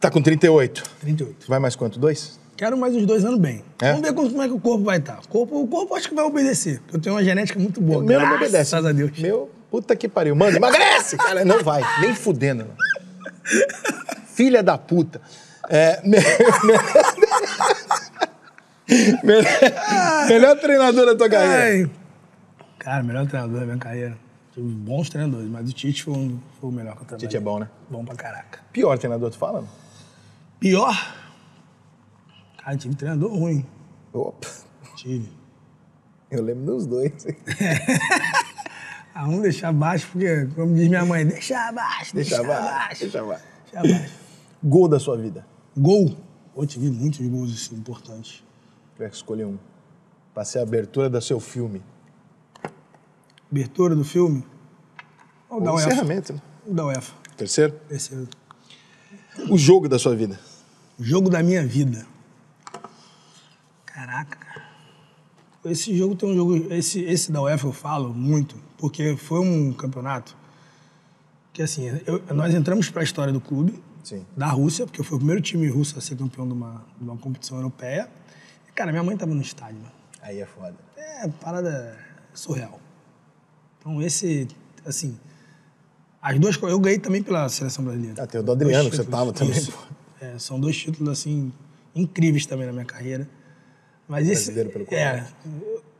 tá com 38. 38. Vai mais quanto? Dois? Quero mais uns dois anos bem. É? Vamos ver como, é que o corpo vai estar. O corpo, o corpo acho que vai obedecer. Eu tenho uma genética muito boa. O meu não me graças obedece. a Deus. Meu, puta que pariu. Mano, emagrece! Cara, não vai. Nem fudendo. Filha da puta. É, me- me- melhor, melhor treinador da tua carreira. Ai. Cara, melhor treinador da minha carreira. Tive bons treinadores, mas o Tite foi, um- foi o melhor que eu trabalhei. Tite é bom, né? Bom pra caraca. Pior treinador, tu fala? não? Pior? Cara, tive treinador ruim. Opa, Tive. eu lembro dos dois. Ah, vamos deixar baixo, porque, como diz minha mãe, deixa abaixo, deixa, Deixa abaixo, abaixo. deixa abaixo. Deixa abaixo. Gol da sua vida. Gol. Eu tive muitos gols assim, importantes. Tiver que escolher um. Pra ser a abertura do seu filme. Abertura do filme. Ou da UEFA. encerramento, né? O da UEFA. Terceiro. Terceiro. O jogo da sua vida. Jogo da minha vida. Caraca, cara. Esse jogo tem um jogo. Esse, esse da UEFA eu falo muito, porque foi um campeonato que, assim, eu- nós entramos para a história do clube, Sim. da Rússia, porque foi o primeiro time russo a ser campeão de uma, de uma competição europeia. E, cara, minha mãe tava no estádio, mano. Aí é foda. É parada surreal. Então, esse, assim. As duas. Eu ganhei também pela seleção brasileira. Ah, tem o do Adriano, Dois que você títulos, tava também. É, são dois títulos, assim, incríveis também na minha carreira. Mas esse. Brasileiro pelo É.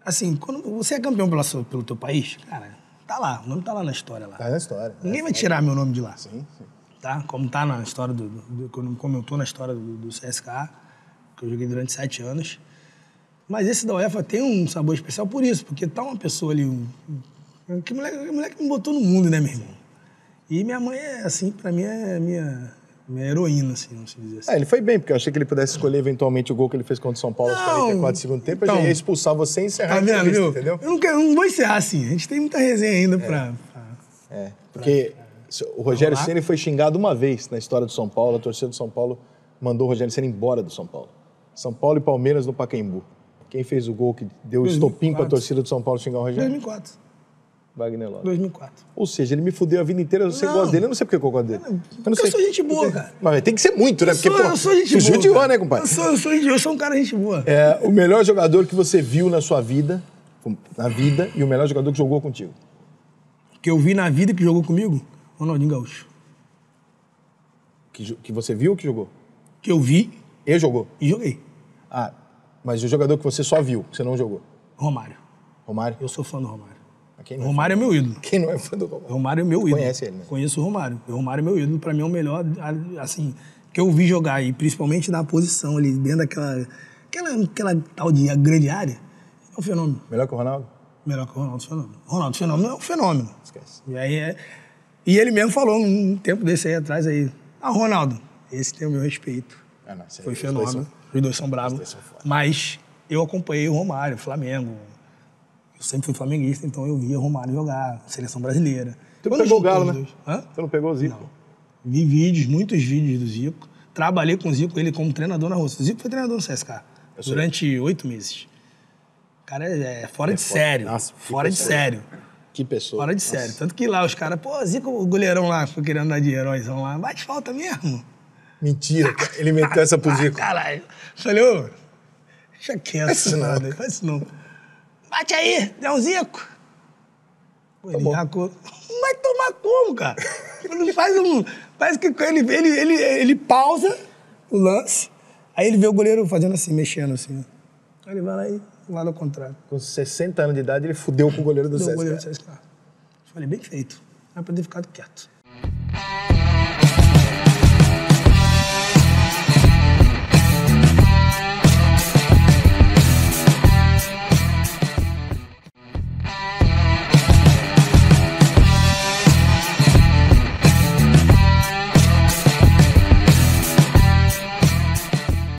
Assim, quando você é campeão pela pelo teu país, cara, tá lá. O nome tá lá na história lá. Tá na história. Ninguém vai tirar meu nome de lá Sim, sim. tá? Como tá na história do, do- do- como- eu tô na história do, do CSK, que eu joguei durante sete anos. Mas esse da UEFA tem um sabor especial por isso, porque tá uma pessoa ali, um, que moleque, que moleque me botou no mundo, né, meu irmão? E minha mãe é assim, pra mim é minha minha heroína, assim, vamos dizer assim. Ah, ele foi bem, porque eu achei que ele pudesse escolher eventualmente o gol que ele fez contra o São Paulo aos Não, 44 do segundo tempo. então. ia expulsar você e encerrar Tá vendo, viu? entendeu? Eu não, quero, não vou encerrar assim. A gente tem muita resenha ainda pra, pra- É, porque o Rogério lá. Ceni foi xingado uma vez na história do São Paulo. A torcida do São Paulo mandou o Rogério Ceni embora do São Paulo. São Paulo e Palmeiras no Pacaembu. Quem fez o gol que deu o estopim para a 2004. torcida do São Paulo xingar o Rogério? 2004. Wagner Love. 2004. Ou seja, ele me fudeu a vida inteira. Você Não. gosta dele? Eu não sei porque eu gosto dele. Eu não Porque eu sou gente boa, cara. Mas tem que ser muito, né? Eu Porque, sou, pô, eu sou gente boa. judiou, né, compadre? Eu sou, eu sou, eu sou um cara gente boa. É, o melhor jogador que você viu na sua vida, na vida, e o melhor jogador que jogou contigo. Que eu vi na vida que jogou comigo, Ronaldinho Gaúcho. Que, que você viu ou que jogou? Que eu vi E jogou. e joguei. Ah, mas o jogador que você só viu, que você não jogou. Romário. Romário? Eu sou fã do Romário. Não, O Romário é meu ídolo. é, quem não é fã do Romário? Romário é meu ídolo. Conhece ele, né? Conheço o Romário. O Romário é meu ídolo. Pra mim é o melhor, assim, que eu vi jogar. E principalmente na posição ali, dentro daquela aquela, aquela tal de grande área. É um fenômeno. Melhor que o Ronaldo? Melhor que o Ronaldo Fenômeno. Ronaldo Fenômeno é um fenômeno. Esquece. E aí é... E ele mesmo falou um tempo desse aí atrás aí. Ah, Ronaldo, esse tem o meu respeito. Ah, não, esse aí, Foi os dois fenômeno. são- Os dois são bravos. dois são foda. Mas eu acompanhei o Romário, o Flamengo. Eu sempre fui flamenguista, então eu via Romário jogar, seleção brasileira. Tu Quando pegou o Galo, né? Hã? Tu não pegou o Zico? Vi vídeos, muitos vídeos do Zico. Trabalhei com o Zico, ele como treinador na Rússia. O Zico foi treinador no CSK durante oito meses. O cara é, é fora de foda. sério. Nossa, fora de fica sério. Que pessoa. Fora de Nossa. sério. Tanto que lá os caras, pô, Zico, o goleirão lá, foi querendo dar de heróizão lá. Bate falta mesmo. Mentira, ele meteu essa pro Zico. Caralho. Falei, ô, deixa quieto. Não. nada, Faz isso não. Bate aí, dá um Zico. Pô, ele bom. já co- Vai tomar como, cara? Ele faz um. Parece que ele, ele, ele, ele pausa o lance, aí ele vê o goleiro fazendo assim, mexendo assim. ó. Aí ele vai lá e lado ao contrário. Com 60 anos de idade, ele fudeu com o goleiro do Deu o goleiro do CSKA. Falei, bem feito. Era pra ter ficado quieto.